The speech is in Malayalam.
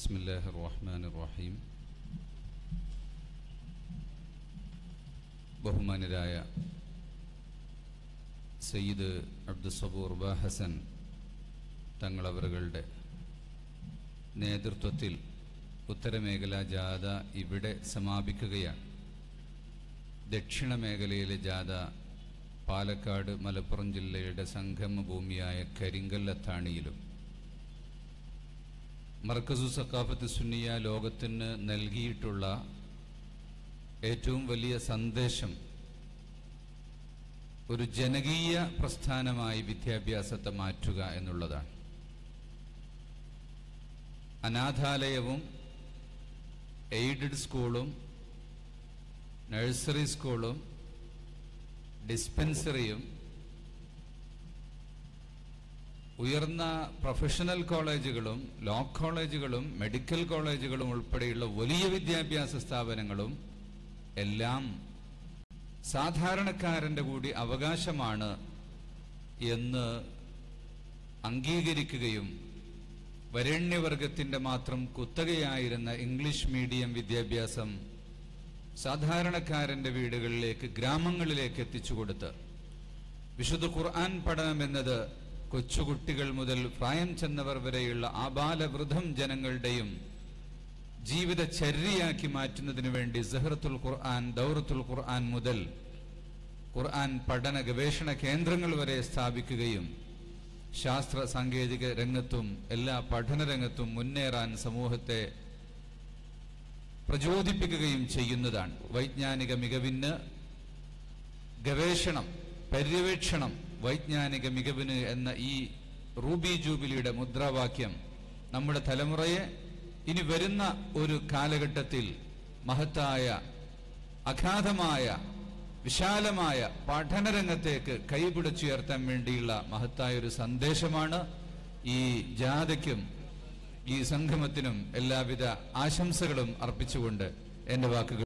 بسم الله الرحمن الرحيم ബഹുമാനരായ സയ്യിദ് അബ്ദുസബൂർ ബാഹസൻ തങ്ങളവറുകളുടെ നേതൃത്വത്തിൽ ഉത്തരമേഖലാ ജാഥ ഇവിടെ സമാപിക്കുകയാണ് ദക്ഷിണ മേഖലയിലെ ജാഥ പാലക്കാട് മലപ്പുറം ജില്ലയുടെ സംഗമ ഭൂമിയായ കരിങ്കല്ലത്താണിയിലും മർക്കസു സക്കാഫത്ത് സുന്നിയ ലോകത്തിന് നൽകിയിട്ടുള്ള ഏറ്റവും വലിയ സന്ദേശം ഒരു ജനകീയ പ്രസ്ഥാനമായി വിദ്യാഭ്യാസത്തെ മാറ്റുക എന്നുള്ളതാണ്. അനാഥാലയവും എയ്ഡഡ് സ്കൂളും നഴ്സറി സ്കൂളും ഡിസ്പെൻസറിയും ഉയർന്ന പ്രൊഫഷണൽ കോളേജുകളും ലോ കോളേജുകളും മെഡിക്കൽ കോളേജുകളും ഉൾപ്പെടെയുള്ള വലിയ വിദ്യാഭ്യാസ സ്ഥാപനങ്ങളും എല്ലാം സാധാരണക്കാരന്റെ കൂടി അവകാശമാണ് എന്ന് അംഗീകരിക്കുകയും വരേണ്യവർഗത്തിന്റെ മാത്രം കുത്തകയായിരുന്ന ഇംഗ്ലീഷ് മീഡിയം വിദ്യാഭ്യാസം സാധാരണക്കാരന്റെ വീടുകളിലേക്ക് ഗ്രാമങ്ങളിലേക്ക് എത്തിച്ചു കൊടുത്ത്. വിശുദ്ധ ഖുർആൻ പഠനം എന്നത് കൊച്ചുകുട്ടികൾ മുതൽ പ്രായം ചെന്നവർ വരെയുള്ള ആബാലവൃദ്ധം ജനങ്ങളുടെയും ജീവിത ജീവിതചര്യയാക്കി മാറ്റുന്നതിന് വേണ്ടി സഹ്റത്തുൽ ഖുർആൻ ദൗറത്തുൽ ഖുർആൻ മുതൽ ഖുർആൻ പഠന ഗവേഷണ കേന്ദ്രങ്ങൾ വരെ സ്ഥാപിക്കുകയും ശാസ്ത്ര സാങ്കേതിക രംഗത്തും എല്ലാ പഠന രംഗത്തും മുന്നേറാൻ സമൂഹത്തെ പ്രചോദിപ്പിക്കുകയും ചെയ്യുന്നതാണ്. വൈജ്ഞാനിക മികവിന് ഗവേഷണം പര്യവേക്ഷണം വൈജ്ഞാനിക മികവിന് എന്ന ഈ റൂബി ജൂബിലിയുടെ മുദ്രാവാക്യം നമ്മുടെ തലമുറയെ ഇനി വരുന്ന ഒരു കാലഘട്ടത്തിൽ മഹത്തായ അഗാധമായ വിശാലമായ പഠനരംഗത്തേക്ക് കൈപിടിച്ചുയർത്താൻ വേണ്ടിയുള്ള മഹത്തായ ഒരു സന്ദേശമാണ് ഈ ജാഥയ്ക്കും ഈ സംഗമത്തിനും എല്ലാവിധ ആശംസകളും അർപ്പിച്ചുകൊണ്ട് എന്റെ വാക്കുകൾ